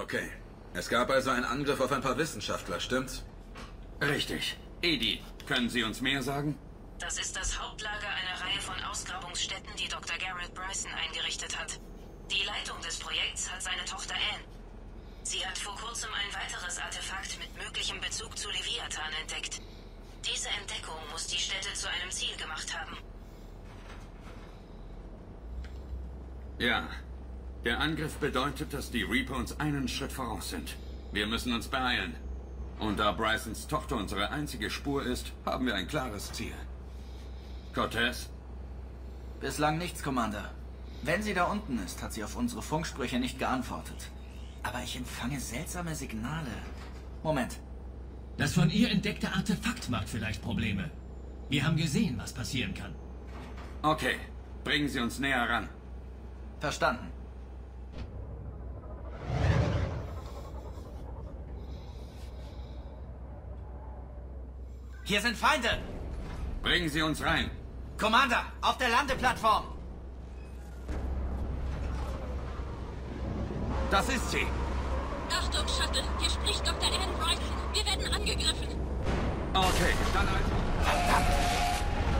Okay. Es gab also einen Angriff auf ein paar Wissenschaftler, stimmt's? Richtig. Edi, können Sie uns mehr sagen? Das ist das Hauptlager einer Reihe von Ausgrabungsstätten, die Dr. Garrett Bryson eingerichtet hat. Die Leitung des Projekts hat seine Tochter Anne. Sie hat vor kurzem ein weiteres Artefakt mit möglichem Bezug zu Leviathan entdeckt. Diese Entdeckung muss die Städte zu einem Ziel gemacht haben. Ja. Der Angriff bedeutet, dass die Reaper uns einen Schritt voraus sind. Wir müssen uns beeilen. Und da Brysons Tochter unsere einzige Spur ist, haben wir ein klares Ziel. Cortez? Bislang nichts, Commander. Wenn sie da unten ist, hat sie auf unsere Funksprüche nicht geantwortet. Aber ich empfange seltsame Signale. Moment. Das von ihr entdeckte Artefakt macht vielleicht Probleme. Wir haben gesehen, was passieren kann. Okay, bringen Sie uns näher ran. Verstanden. Hier sind Feinde! Bringen Sie uns rein. Commander, auf der Landeplattform! Das ist sie. Achtung, Shuttle, hier spricht Dr. Anne Bryson. Wir werden angegriffen. Okay, dann also.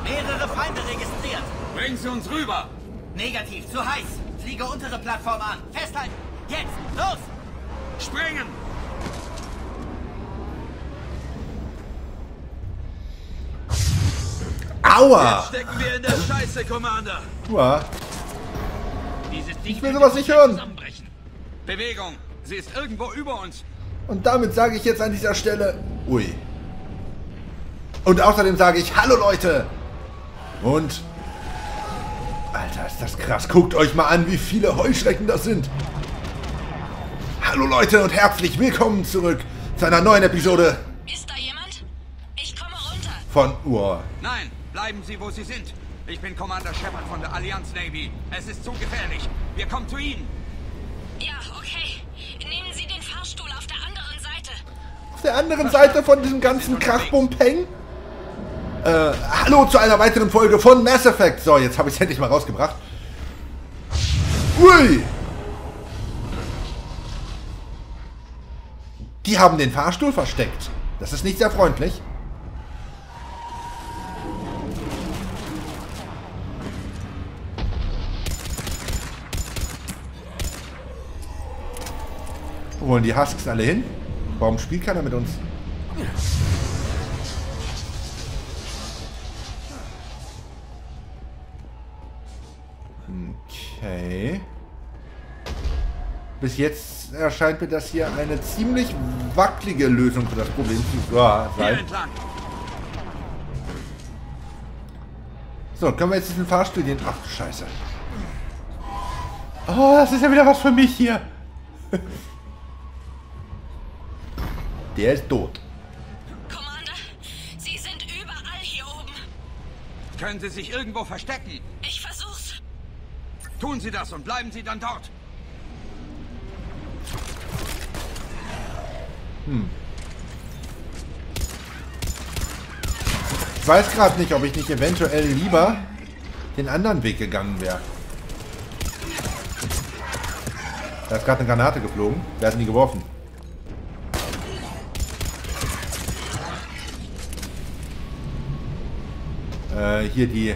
Mehrere Feinde registriert. Bringen Sie uns rüber. Negativ, zu heiß. Fliege untere Plattform an. Festhalten. Jetzt, los! Springen! Aua! Jetzt stecken wir in der Scheiße, Commander. Aua. Dieses Ding Ich will sowas nicht hören. Zusammenbrechen. Bewegung. Sie ist irgendwo über uns. Und damit sage ich jetzt an dieser Stelle, ui. Und außerdem sage ich, hallo Leute. Und, Alter, ist das krass. Guckt euch mal an, wie viele Heuschrecken das sind. Hallo Leute und herzlich willkommen zurück zu einer neuen Episode Ist da jemand? Ich komme runter. von Uhr. Nein, bleiben Sie, wo Sie sind. Ich bin Commander Shepard von der Allianz Navy. Es ist zu gefährlich. Wir kommen zu Ihnen. Ja, okay. Nehmen Sie den Fahrstuhl auf der anderen Seite. Auf der anderen Seite von diesem ganzen Krachbumpeng. Äh, hallo zu einer weiteren Folge von Mass Effect. So, jetzt habe ich es endlich mal rausgebracht. Ui! Die haben den Fahrstuhl versteckt. Das ist nicht sehr freundlich. Wo wollen die Husks alle hin? Warum spielt keiner mit uns? Okay. Bis jetzt erscheint mir das hier eine ziemlich wackelige Lösung für das Problem zu sein. So, können wir jetzt diesen Fahrstuhl gehen? Ach Scheiße. Oh, das ist ja wieder was für mich hier. Der ist tot. Commander, Sie sind überall hier oben. Können Sie sich irgendwo verstecken? Ich versuch's. Tun Sie das und bleiben Sie dann dort. Ich weiß gerade nicht, ob ich nicht eventuell lieber den anderen Weg gegangen wäre. Da ist gerade eine Granate geflogen. Wer hat die geworfen? Äh, hier die,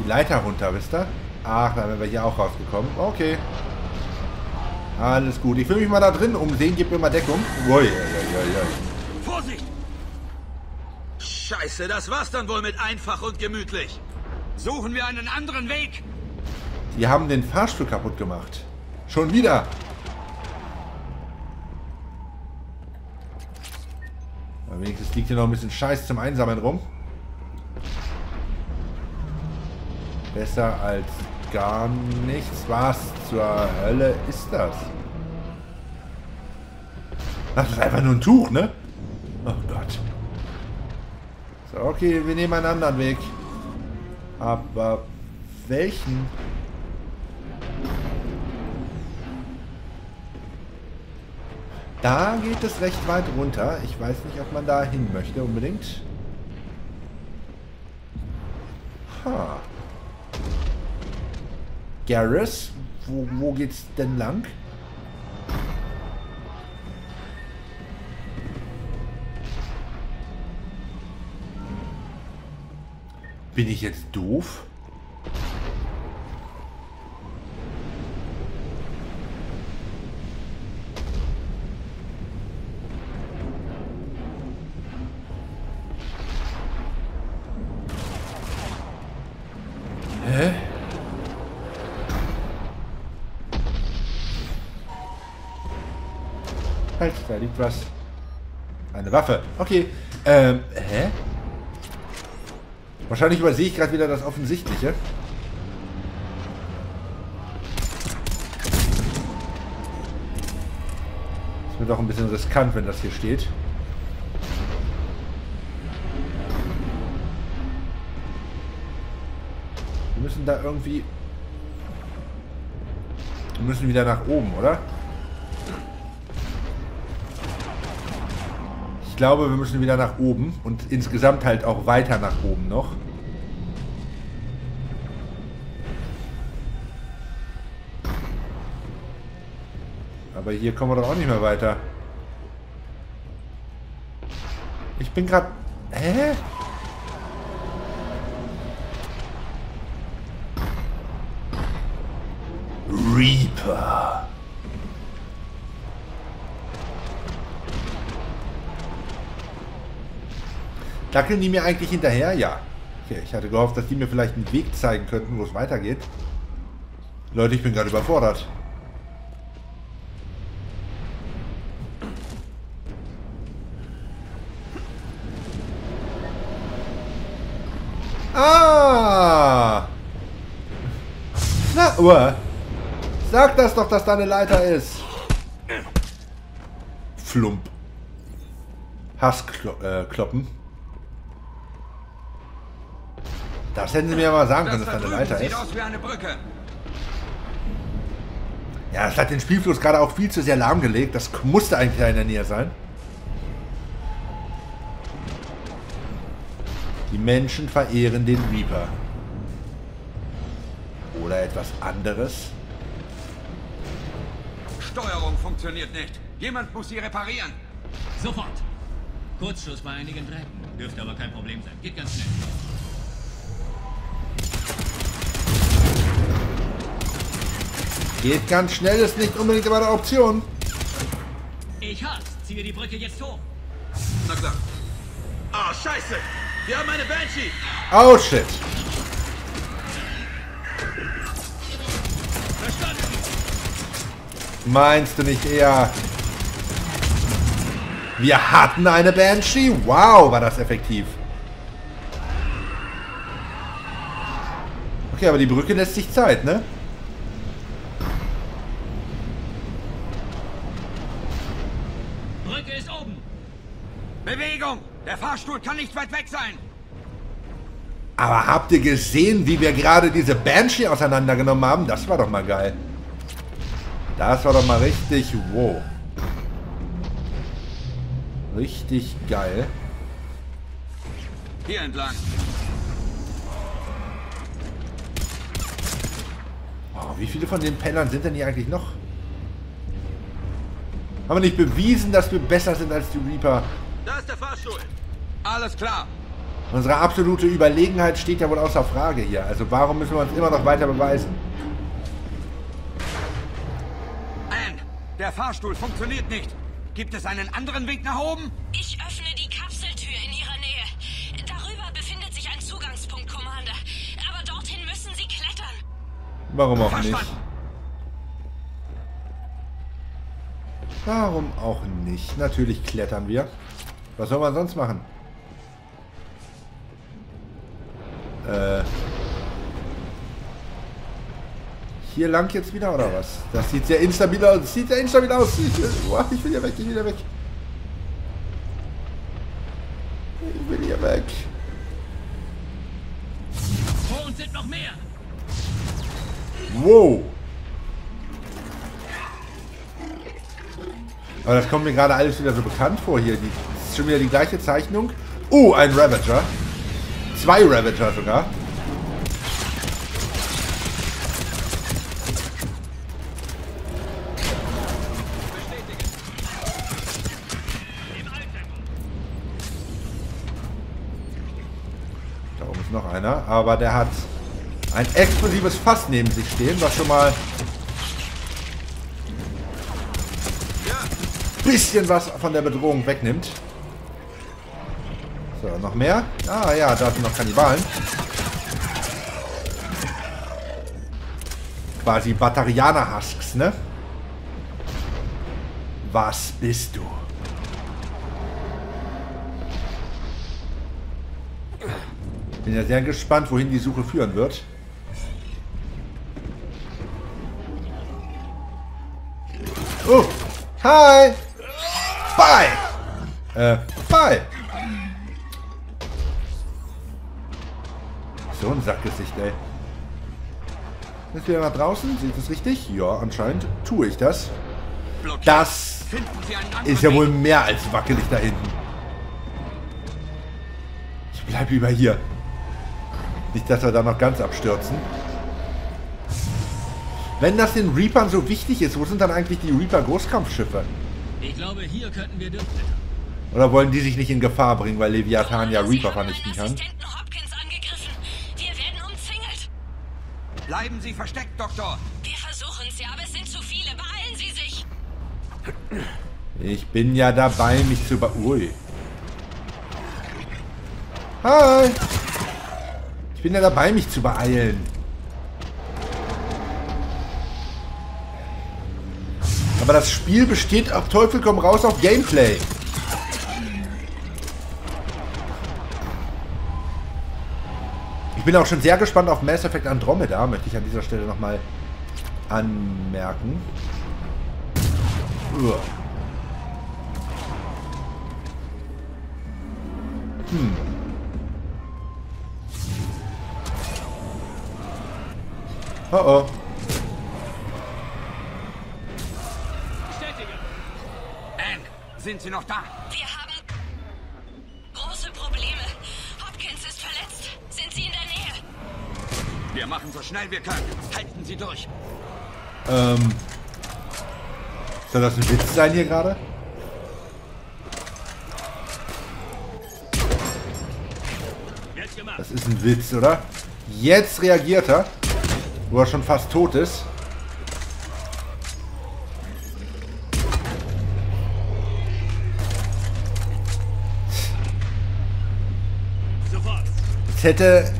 die Leiter runter, wisst ihr? Ach, da wären wir hier auch rausgekommen. Okay. Alles gut. Ich will mich mal da drin umsehen. Gib mir mal Deckung. Ui, ui, ui, ui. Vorsicht! Scheiße, das war's dann wohl mit einfach und gemütlich. Suchen wir einen anderen Weg. Die haben den Fahrstuhl kaputt gemacht. Schon wieder. Aber wenigstens liegt hier noch ein bisschen Scheiß zum Einsammeln rum. Besser als gar nichts. Was zur Hölle ist das? Das ist einfach nur ein Tuch, ne? Oh Gott. So, okay, wir nehmen einen anderen Weg. Aber welchen? Da geht es recht weit runter. Ich weiß nicht, ob man da hin möchte unbedingt. Ha. Garrus? Wo, wo geht's denn lang? Bin ich jetzt doof? Halt, da liegt was. Eine Waffe. Okay. Ähm, hä? Wahrscheinlich übersehe ich gerade wieder das Offensichtliche. Ist mir doch ein bisschen riskant, wenn das hier steht. Wir müssen da irgendwie... Wir müssen wieder nach oben, oder? Ich glaube, wir müssen wieder nach oben und insgesamt halt auch weiter nach oben noch. Aber hier kommen wir doch auch nicht mehr weiter. Ich bin gerade... Hä? Reaper. Dackeln die mir eigentlich hinterher? Ja. Okay, ich hatte gehofft, dass die mir vielleicht einen Weg zeigen könnten, wo es weitergeht. Leute, ich bin gerade überfordert. Ah! Na, uah. Sag das doch, dass da eine Leiter ist. Flump. Hasskloppen. Das hätten sie mir mal sagen können, dass da eine Leiter sieht ist. aus wie eine Brücke. Ja, es hat den Spielfluss gerade auch viel zu sehr lahmgelegt. Das musste eigentlich ja in der Nähe sein. Die Menschen verehren den Reaper. Oder etwas anderes. Steuerung funktioniert nicht. Jemand muss sie reparieren. Sofort. Kurzschluss bei einigen Drähten. Dürfte aber kein Problem sein. Geht ganz schnell. Geht ganz schnell, ist nicht unbedingt immer eine Option. Ich hab's. Ziehe die Brücke jetzt hoch. Na klar. Ah, scheiße! Wir haben eine Banshee! Oh shit. Verstanden. Meinst du nicht eher... Wir hatten eine Banshee? Wow, war das effektiv. Okay, aber die Brücke lässt sich Zeit, ne? Brücke ist oben. Bewegung! Der Fahrstuhl kann nicht weit weg sein. Aber habt ihr gesehen, wie wir gerade diese Banshee auseinandergenommen haben? Das war doch mal geil. Das war doch mal richtig wow. Richtig geil. Hier entlang. Oh, wie viele von den Pennern sind denn hier eigentlich noch? Haben wir nicht bewiesen, dass wir besser sind als die Reaper? Da ist der Fahrstuhl! Alles klar. Unsere absolute Überlegenheit steht ja wohl außer Frage hier. Also warum müssen wir uns immer noch weiter beweisen? Anne, der Fahrstuhl funktioniert nicht. Gibt es einen anderen Weg nach oben? Ich öffne die Kapseltür in Ihrer Nähe. Darüber befindet sich ein Zugangspunkt, Commander. Aber dorthin müssen Sie klettern. Warum auch nicht? Verstanden. Warum auch nicht? Natürlich klettern wir. Was soll man sonst machen? Äh. Hier lang jetzt wieder oder was? Das sieht sehr instabil aus. Das sieht sehr instabil aus. Ich will, boah, ich will hier weg. Ich will hier weg. Ich will hier weg. Vor uns sind noch mehr. Wow. Aber das kommt mir gerade alles wieder so bekannt vor hier. Die, das ist schon wieder die gleiche Zeichnung. Oh, ein Ravager. Zwei Ravager sogar. noch einer, aber der hat ein explosives Fass neben sich stehen, was schon mal bisschen was von der Bedrohung wegnimmt. So, noch mehr? Ah ja, da sind noch Kannibalen. Quasi Batarianer-Husks, ne? Was bist du? Bin ja sehr gespannt, wohin die Suche führen wird. Oh! Hi! Bye! Äh, bye! So ein Sackgesicht, ey. Ist wieder nach draußen? Seht das richtig? Ja, anscheinend tue ich das. Das ist ja wohl mehr als wackelig da hinten. Ich bleib lieber hier. Nicht, dass wir da noch ganz abstürzen. Wenn das den Reapern so wichtig ist, wo sind dann eigentlich die Reaper-Großkampfschiffe? Ich glaube, hier könnten wir durchblättern. Oder wollen die sich nicht in Gefahr bringen, weil Leviathan ja Reaper haben vernichten kann? Assistenten Hopkins angegriffen. Wir werden umzingelt. Bleiben Sie versteckt, Doktor. Wir versuchen's ja, aber es sind zu viele. Beeilen Sie sich. Ich bin ja dabei, mich zu be... Ui. Hi! Ich bin ja dabei, mich zu beeilen. Aber das Spiel besteht auf Teufel komm raus auf Gameplay. Ich bin auch schon sehr gespannt auf Mass Effect Andromeda, möchte ich an dieser Stelle nochmal anmerken. Uah. Oh oh. Sind Sie noch da? Wir haben große Probleme. Hopkins ist verletzt. Sind Sie in der Nähe? Wir machen so schnell wir können. Halten Sie durch. Ähm. Soll das ein Witz sein hier gerade? Das ist ein Witz, oder? Jetzt reagiert er, wo er schon fast tot ist. Sofort. Es hätte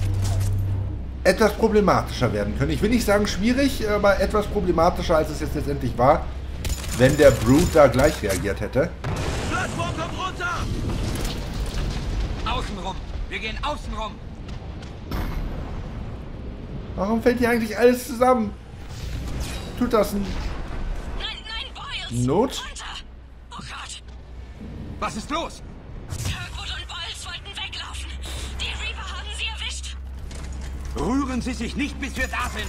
etwas problematischer werden können. Ich will nicht sagen schwierig, aber etwas problematischer, als es jetzt letztendlich war, wenn der Brood da gleich reagiert hätte. Plattform kommt runter! Außenrum. Wir gehen außenrum. Warum fällt hier eigentlich alles zusammen? Tut das ein... Nein, nein, Boyles! Not? Oh Gott! Was ist los? Rühren Sie sich nicht, bis wir da sind.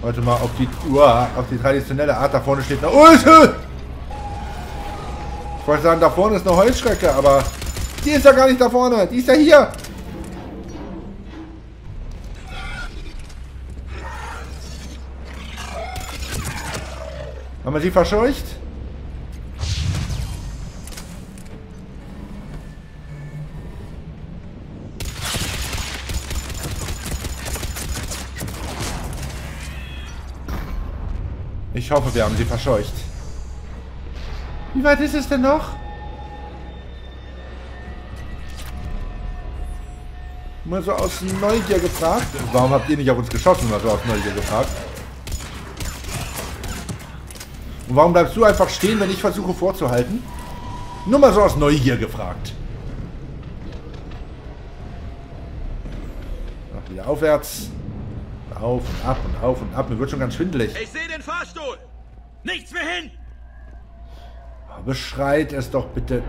Warte mal, auf die, uah, auf die traditionelle Art da vorne steht eine Ulte! Ich wollte sagen, da vorne ist eine Heuschrecke, aber die ist ja gar nicht da vorne. Die ist ja hier. Haben wir sie verscheucht? Hoffe, wir haben sie verscheucht. Wie weit ist es denn noch? Mal so aus Neugier gefragt. Warum habt ihr nicht auf uns geschossen? Mal so aus Neugier gefragt. Und warum bleibst du einfach stehen, wenn ich versuche vorzuhalten? Nur mal so aus Neugier gefragt. Ach, wieder aufwärts. Auf und ab und auf und ab. Mir wird schon ganz schwindelig. Ich sehe den Fahrstuhl! Nichts mehr hin! Beschreit es doch bitte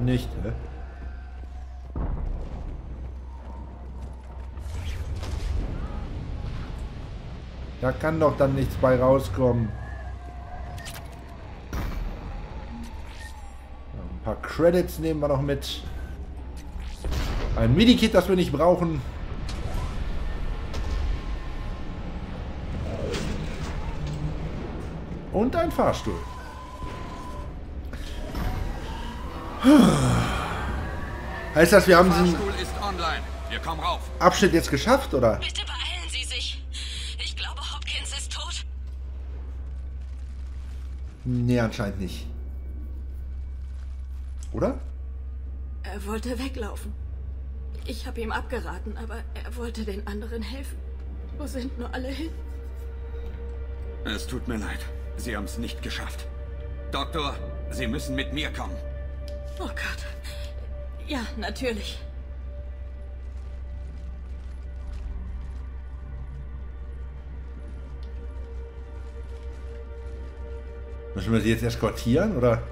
nicht. Hä? Da kann doch dann nichts bei rauskommen. Ein paar Credits nehmen wir noch mit. Ein Medikit, das wir nicht brauchen. Und ein Fahrstuhl. Heißt das, wir haben diesen Fahrstuhl ist online. Wir kommen rauf. Abschnitt jetzt geschafft, oder? Bitte beeilen Sie sich. Ich glaube, Hopkins ist tot. Nee, anscheinend nicht. Oder? Er wollte weglaufen. Ich habe ihm abgeraten, aber er wollte den anderen helfen. Wo sind nur alle hin? Es tut mir leid. Sie haben es nicht geschafft. Doktor, Sie müssen mit mir kommen. Oh Gott. Ja, natürlich. Müssen wir sie jetzt eskortieren, oder?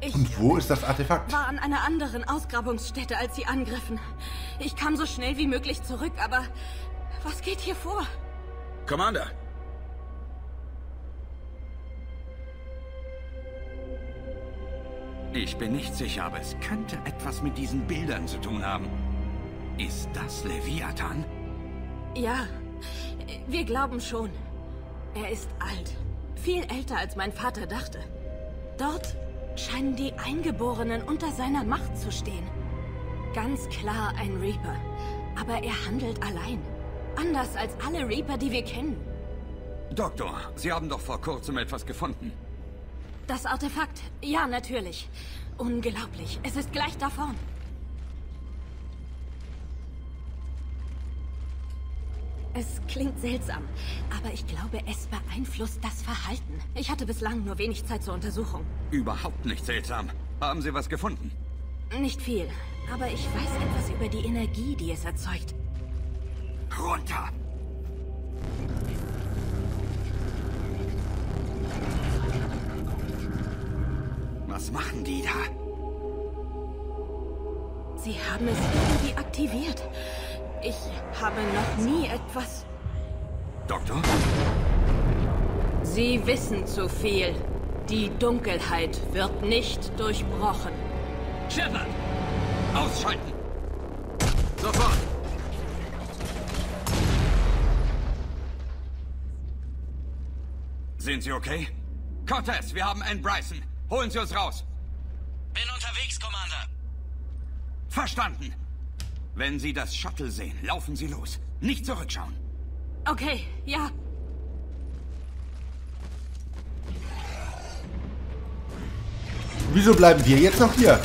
Ich Und wo ist das Artefakt? war an einer anderen Ausgrabungsstätte, als sie angriffen. Ich kam so schnell wie möglich zurück, aber was geht hier vor? Commander, Ich bin nicht sicher, aber es könnte etwas mit diesen Bildern zu tun haben. Ist das Leviathan? Ja, wir glauben schon. Er ist alt. Viel älter, als mein Vater dachte. Dort scheinen die Eingeborenen unter seiner Macht zu stehen. Ganz klar ein Reaper. Aber er handelt allein. Anders als alle Reaper, die wir kennen. Doktor, Sie haben doch vor kurzem etwas gefunden. Das Artefakt. Ja, natürlich. Unglaublich. Es ist gleich da vorn. Es klingt seltsam, aber ich glaube, es beeinflusst das Verhalten. Ich hatte bislang nur wenig Zeit zur Untersuchung. Überhaupt nicht seltsam. Haben Sie was gefunden? Nicht viel, aber ich weiß etwas über die Energie, die es erzeugt. Runter! Was machen die da? Sie haben es irgendwie aktiviert. Ich habe noch nie etwas... Doktor? Sie wissen zu viel. Die Dunkelheit wird nicht durchbrochen. Shepard! Ausschalten! sofort! Sind Sie okay? Cortez, wir haben Ann Bryson. Holen Sie uns raus. Bin unterwegs, Commander. Verstanden. Wenn Sie das Shuttle sehen, laufen Sie los. Nicht zurückschauen. Okay, ja. Wieso bleiben wir jetzt noch hier?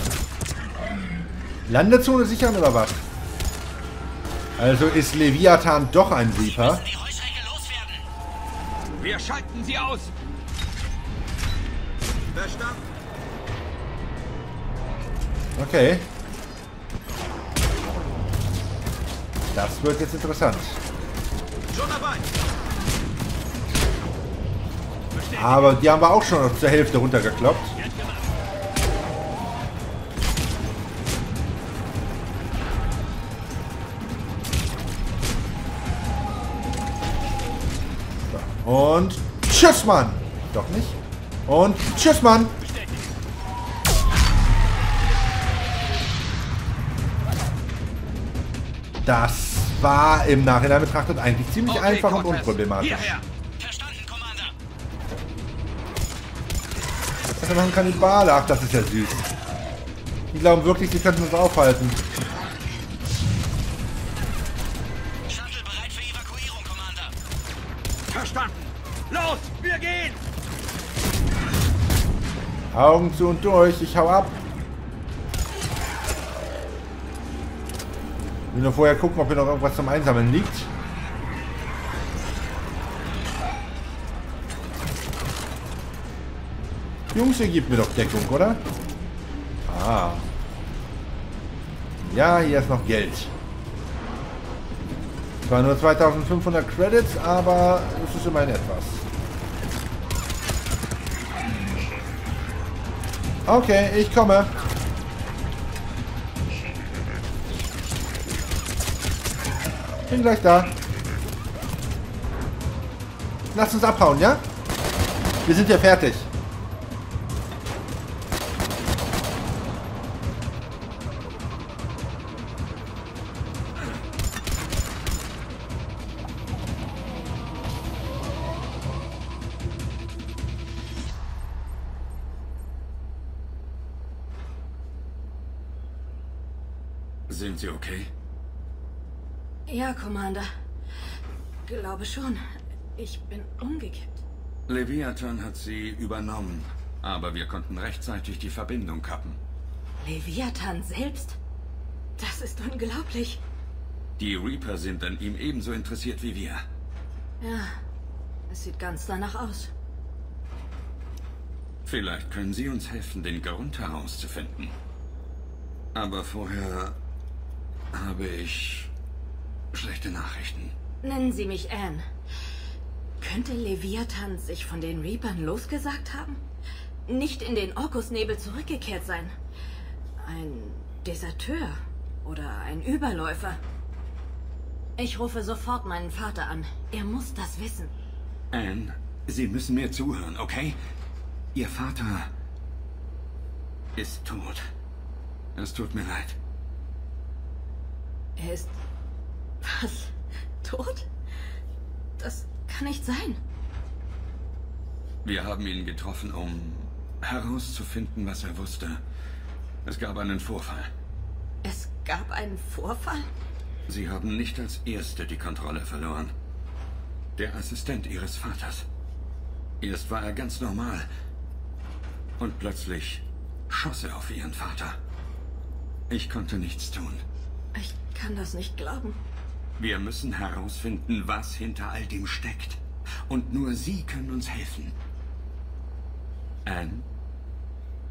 Landezone sichern oder was? Also ist Leviathan doch ein Reaper. Wir schalten Sie aus. Verstanden? Okay. Das wird jetzt interessant. Schon dabei! Aber die haben wir auch schon zur Hälfte runtergekloppt. Tschüss, Mann! Doch nicht. Und tschüss, Mann! Das war im Nachhinein betrachtet eigentlich ziemlich Okay, einfach und unproblematisch. Noch ein Kannibale. Ach, das ist ja süß. Die glauben wirklich, sie könnten uns aufhalten. Augen zu und durch. Ich hau ab. Ich will nur vorher gucken, ob hier noch irgendwas zum Einsammeln liegt. Jungs, ihr gebt mir doch Deckung, oder? Ah. Ja, hier ist noch Geld. Zwar nur 2500 Credits, aber es ist immerhin etwas. Okay, ich komme. Bin gleich da. Lass uns abhauen, ja? Wir sind ja fertig. Sind Sie okay? Ja, Commander. Glaube schon. Ich bin umgekippt. Leviathan hat sie übernommen, aber wir konnten rechtzeitig die Verbindung kappen. Leviathan selbst? Das ist unglaublich. Die Reaper sind an ihm ebenso interessiert wie wir. Ja, es sieht ganz danach aus. Vielleicht können Sie uns helfen, den Grund herauszufinden. Aber vorher habe ich schlechte Nachrichten. Nennen Sie mich Anne. Könnte Leviathan sich von den Reapern losgesagt haben? Nicht in den Orkusnebel zurückgekehrt sein? Ein Deserteur oder ein Überläufer? Ich rufe sofort meinen Vater an. Er muss das wissen. Anne, Sie müssen mir zuhören, okay? Ihr Vater ist tot. Es tut mir leid. Er ist... Was? Tot? Das kann nicht sein. Wir haben ihn getroffen, um herauszufinden, was er wusste. Es gab einen Vorfall. Es gab einen Vorfall? Sie haben nicht als Erste die Kontrolle verloren. Der Assistent Ihres Vaters. Erst war er ganz normal. Und plötzlich schoss er auf Ihren Vater. Ich konnte nichts tun. Ich kann das nicht glauben. Wir müssen herausfinden, was hinter all dem steckt. Und nur Sie können uns helfen. Anne?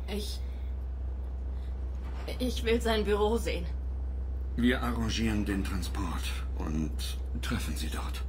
Ich... Ich will sein Büro sehen. Wir arrangieren den Transport und treffen Sie dort.